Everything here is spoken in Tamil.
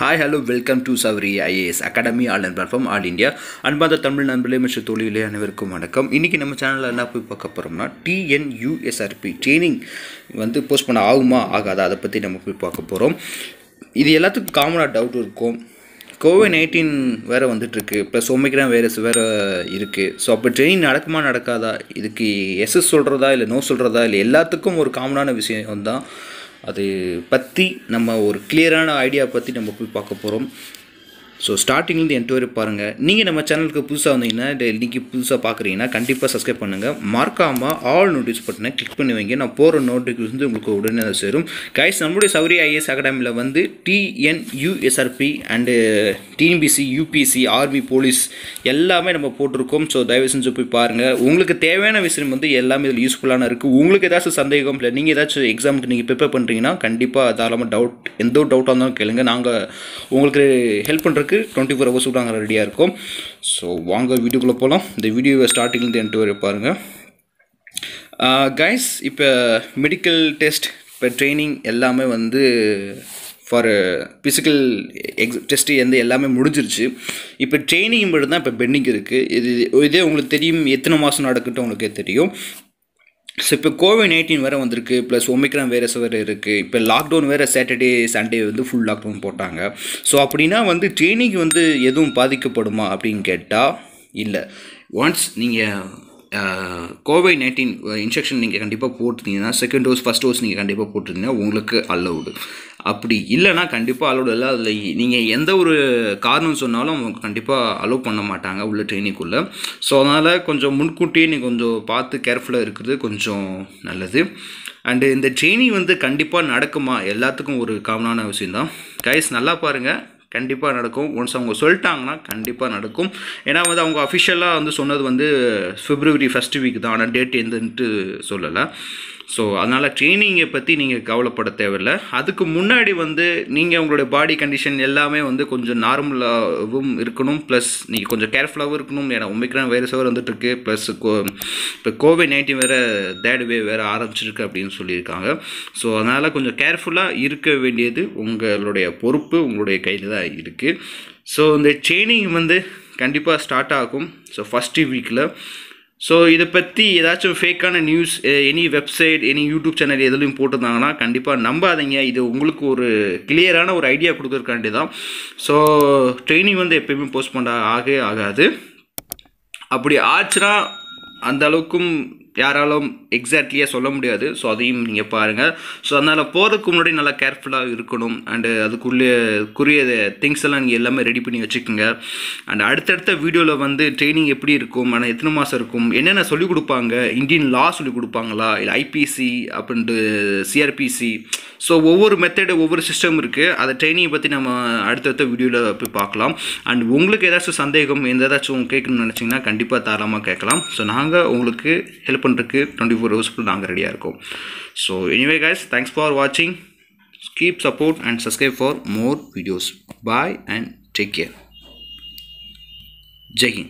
Hi hello welcome to Sowri IAS academy all and platform all India அன்பாத Tamil நண்பர்களே மற்றும் தொழிலே அனைவருக்கும் வணக்கம். இன்றைக்கி நம்ம சேனலில் என்ன போய் பார்க்க போகிறோம்னா டிஎன்யூஎஸ்ஆர்பி ட்ரெயினிங் வந்து போஸ்ட் பண்ண ஆகுமா ஆகாதா அதை பற்றி நம்ம போய் பார்க்க போகிறோம் இது எல்லாத்துக்கும் காமனாக டவுட் இருக்கும். கோவிட் நைன்டீன் வேறு வந்துட்டுருக்கு. ப்ளஸ் ஒமிக்ரான் வைரஸ் வேறு இருக்குது ஸோ அப்போ ட்ரெயின் நடக்குமா நடக்காதா? இதுக்கு எஸ்எஸ் சொல்கிறதா இல்லை நோ சொல்கிறதா இல்லை எல்லாத்துக்கும் ஒரு காமனான விஷயம் தான் அது பற்றி நம்ம ஒரு கிளியரான ஐடியா பற்றி நம்ம போய் பார்க்க போகிறோம் ஸோ ஸ்டார்டிங்லேருந்து என் வரை பாருங்கள் நீங்கள் நம்ம சேனலுக்கு புதுசாக வந்தீங்கன்னா இல்லை இன்றைக்கி புதுசாக பார்க்குறீங்கன்னா கண்டிப்பாக சப்ஸ்கிரைப் பண்ணுங்கள் மறக்காமல் ஆல் நோட்டீஸ் பட்டனை கிளிக் பண்ணி வைங்க. நான் போகிற நோட்டிஃபிகேஷன் வந்து உங்களுக்கு உடனே அதை சேரும். கைஸ் நம்மளுடைய சௌரி ஐஏஎஸ் அகாடமியில் வந்து TNUSRB and TNPSC UPSC army police எல்லாமே நம்ம போட்டிருக்கோம். ஸோ தயவு செஞ்சு போய் பாருங்கள் உங்களுக்கு தேவையான விஷயம் வந்து எல்லாமே இதில் யூஸ்ஃபுல்லான இருக்குது உங்களுக்கு ஏதாச்சும் சந்தேகம் இல்லை நீங்கள் ஏதாச்சும் எக்ஸாமுக்கு நீங்கள் ப்ரிப்பேர் பண்ணுறீங்கன்னா கண்டிப்பாக தாராளமாக டவுட் எந்த ஒரு டவுட்டாக இருந்தாலும் கேளுங்க. நாங்கள் உங்களுக்கு ஹெல்ப் பண்ணுறதுக்கு டுவெண்ட்டி ஃபோர் ஹவர்ஸ் நாங்கள் ரெடியாக இருக்கோம். ஸோ வாங்க வீடியோக்குள்ளே போகலாம் இந்த வீடியோவை ஸ்டார்டிங்லேருந்து என்ட்டு வரை பாருங்கள் கைஸ் இப்போ மெடிக்கல் டெஸ்ட் இப்போ ட்ரைனிங் எல்லாமே வந்து ஃபார் ஃபிசிக்கல் எக்ஸ் டெஸ்ட்டு வந்து எல்லாமே முடிஞ்சிருச்சு. இப்போ ட்ரைனிங் மட்டும் தான் இப்போ பெண்டிங் இருக்குது இது இதே உங்களுக்கு தெரியும் எத்தனை மாதம் நடக்கட்டும் உங்களுக்கே தெரியும். ஸோ இப்போ கோவிட் நைன்டீன் வேறு வந்திருக்கு ப்ளஸ் ஒமிக்ரான் வேறு வேறு இருக்குது இப்போ லாக்டவுன் வேறு சாட்டர்டே சண்டே வந்து ஃபுல் லாக்டவுன் போட்டாங்க. ஸோ அப்படின்னா வந்து ட்ரெயினிங் வந்து எதுவும் பாதிக்கப்படுமா அப்படின்னு கேட்டால் இல்லை. ஒன்ஸ் நீங்கள் கோவிட் நைன்டீன் இன்ஜெக்ஷன் நீங்கள் கண்டிப்பாக போட்டிருந்தீங்கன்னா செகண்ட் டோஸ் ஃபஸ்ட் டோஸ் நீங்கள் கண்டிப்பாக போட்டிருந்தீங்கன்னா உங்களுக்கு அலௌடு அப்படி இல்லைனா கண்டிப்பாக அலௌடு இல்லை. அதில் நீங்கள் எந்த ஒரு காரணம் சொன்னாலும் அவங்க கண்டிப்பாக அலோவ் பண்ண மாட்டாங்க உள்ள ட்ரெயினிங்குள்ளே ஸோ அதனால் கொஞ்சம் முன்கூட்டியே நீங்கள் கொஞ்சம் பார்த்து கேர்ஃபுல்லாக இருக்கிறது கொஞ்சம் நல்லது. அண்டு இந்த ட்ரெயினிங் வந்து கண்டிப்பாக நடக்குமா? எல்லாத்துக்கும் ஒரு காமனான விஷயந்தான் கைஸ் நல்லா பாருங்கள் கண்டிப்பாக நடக்கும். ஒன்ஸ் அவங்க சொல்லிட்டாங்கன்னா கண்டிப்பாக நடக்கும். ஏன்னா வந்து அவங்க அஃபிஷியலாக வந்து சொன்னது வந்து ஃபிப்ரவரி ஃபஸ்ட் வீக் தான். ஆனால் டேட் எந்தன்ட்டு சொல்லலை. ஸோ அதனால் ட்ரைனிங்கை பற்றி நீங்கள் கவலைப்பட தேவையில்லை. அதுக்கு முன்னாடி வந்து நீங்கள் உங்களுடைய பாடி கண்டிஷன் எல்லாமே வந்து கொஞ்சம் நார்மலாகவும் இருக்கணும். ப்ளஸ் நீங்கள் கொஞ்சம் கேர்ஃபுல்லாகவும் இருக்கணும். ஏன்னா ஒமிக்ரான் வைரஸ் வேறு வந்துட்டுருக்கு. ப்ளஸ் கோ இப்போ கோவிட் நைன்டீன் வேறு தேர்ட் வே வேறு ஆரம்பிச்சிருக்கு அப்படின்னு சொல்லியிருக்காங்க. ஸோ அதனால் கொஞ்சம் கேர்ஃபுல்லாக இருக்க வேண்டியது உங்களுடைய பொறுப்பு உங்களுடைய கையில் தான் இருக்குது ஸோ இந்த ட்ரெயினிங் வந்து கண்டிப்பாக ஸ்டார்ட் ஆகும். ஸோ ஃபஸ்ட்டு வீக்கில் ஸோ இதை பற்றி ஏதாச்சும் ஃபேக்கான news any website any YouTube channel எதுலையும் போட்டிருந்தாங்கன்னா கண்டிப்பாக நம்பாதீங்க. இது உங்களுக்கு ஒரு கிளியரான ஒரு ஐடியா கொடுக்குறக்காண்டி தான் ஸோ ட்ரைனிங் வந்து எப்பயுமே போஸ்ட் பண்ண ஆகவே ஆகாது. அப்படி ஆச்சுன்னா அந்த அளவுக்கும் யாராலும் எக்ஸாக்ட்லியாக சொல்ல முடியாது. ஸோ அதையும் நீங்கள் பாருங்கள் ஸோ அதனால் போகிறதுக்கு முன்னாடி நல்லா கேர்ஃபுல்லாக இருக்கணும். அண்டு அதுக்குள்ளே குரிய திங்ஸ் எல்லாம் நீங்கள் எல்லாமே ரெடி பண்ணி வச்சுக்கோங்க. அண்ட் அடுத்தடுத்த வீடியோவில் வந்து ட்ரைனிங் எப்படி இருக்கும்? ஆனால் எத்தனை மாதம் இருக்கும்? என்னென்ன சொல்லிக் கொடுப்பாங்க? இந்தியன் லா சொல்லிக் கொடுப்பாங்களா? இல்லை ஐபிசி அப்படின்ட்டு சிஆர்பிசி ஸோ ஒவ்வொரு மெத்தடு ஒவ்வொரு சிஸ்டம் இருக்குது அதை ட்ரைனிங்கை பற்றி நம்ம அடுத்தடுத்த வீடியோவில் போய் பார்க்கலாம். அண்ட் உங்களுக்கு ஏதாச்சும் சந்தேகம் எந்த ஏதாச்சும் கேட்கணும்னு நினச்சிங்கன்னா கண்டிப்பாக தாராளமாக கேட்கலாம். ஸோ நாங்கள் உங்களுக்கு ஹெல்ப் பண்ணுறதுக்கு டுவெண்ட்டி ஃபோர் ஹவர்ஸ்க்குள்ள நாங்கள் ரெடியாக இருக்கோம். So anyway guys thanks for வாட்சிங் keep support and subscribe for more videos bye and take care Jai